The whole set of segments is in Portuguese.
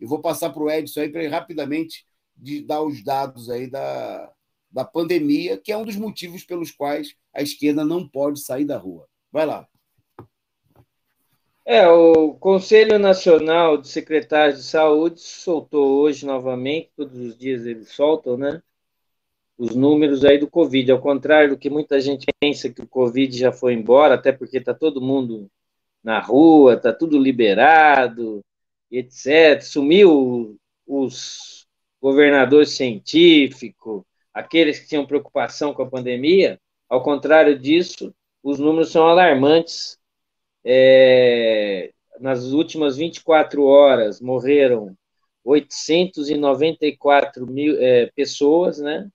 Eu vou passar para o Edson aí para ele rapidamente dar os dados aí da, da pandemia, que é um dos motivos pelos quais a esquerda não pode sair da rua. Vai lá. É, o Conselho Nacional de Secretários de Saúde soltou hoje novamente, todos os dias eles soltam, né? Os números aí do Covid. Ao contrário do que muita gente pensa que o Covid já foi embora, até porque está todo mundo na rua, está tudo liberado, etc. Sumiu os governadores científicos, aqueles que tinham preocupação com a pandemia. Ao contrário disso, os números são alarmantes é, nas últimas 24 horas morreram 894 mil é, pessoas, né?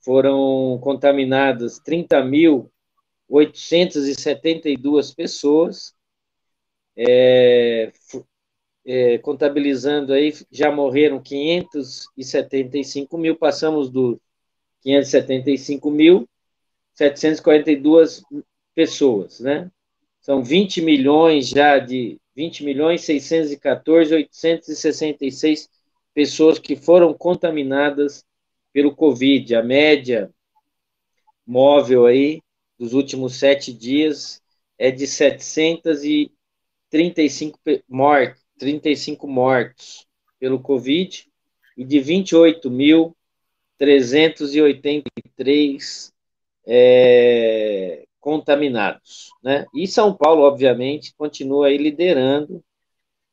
Foram contaminadas 30.872 pessoas. É, é, contabilizando aí, já morreram 575 mil, passamos do 575 mil, 742 pessoas, né? São 20 milhões já de 20 milhões 614 866 pessoas que foram contaminadas pelo Covid. A média móvel aí dos últimos sete dias é de 735 mortes, 35 mortos pelo Covid e de 28.383 é, contaminados. Né? E São Paulo, obviamente, continua aí liderando,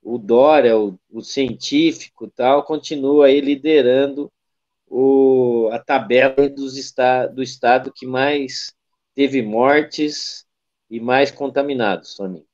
o Dória, o, o científico tal, continua aí liderando o, a tabela dos esta, do estado que mais teve mortes e mais contaminados, Toninho.